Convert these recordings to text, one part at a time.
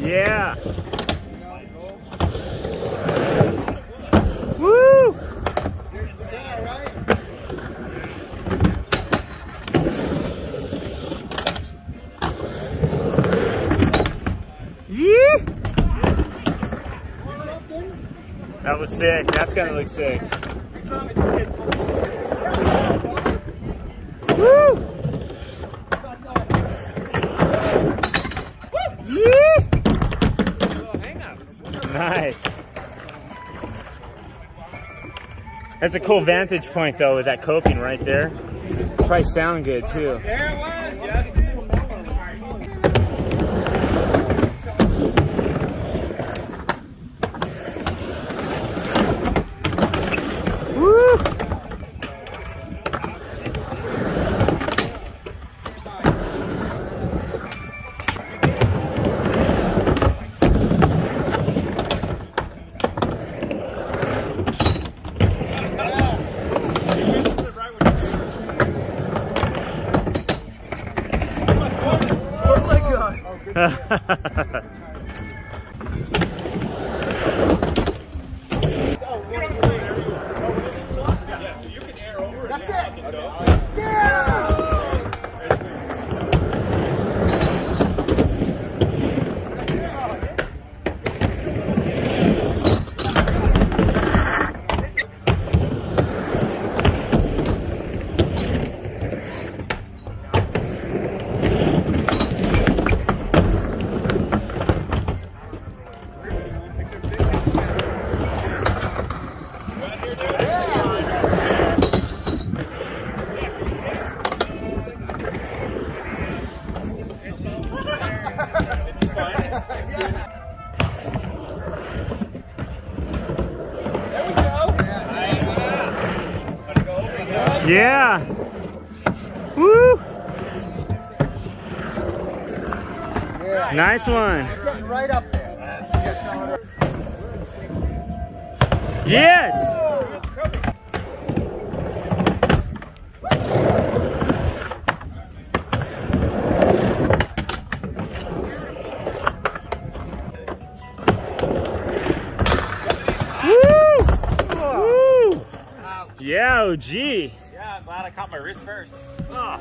Yeah. Woo! Yeah. That was sick. That's gonna look sick. Woo! Yeah. Nice. That's a cool vantage point though with that coping right there. Probably sound good too. There it was, Justin. Woo! yeah. Woo! Nice one. Right up there. Yes. Yeah, OG. Yeah, I'm glad I caught my wrist first. You all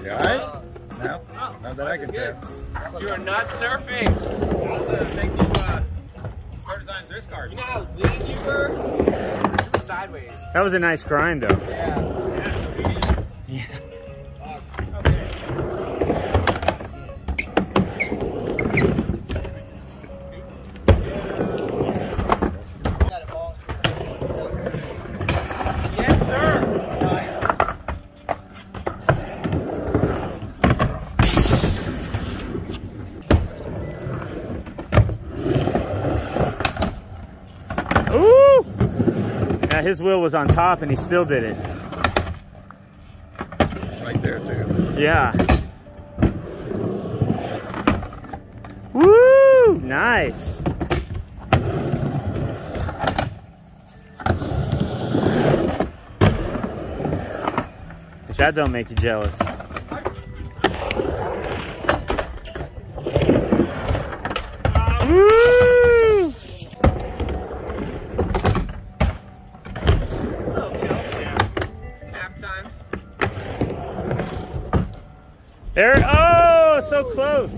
right? No, not that I can tell. You are not surfing. Also, thank you, uh, Sport Designs wrist guard. You know how lean you were? Sideways. That was a nice grind though. Yeah. Yeah, his wheel was on top and he still did it. Right there, too. Yeah. Woo! Nice. If that don't make you jealous. Woo! There. Oh, so close.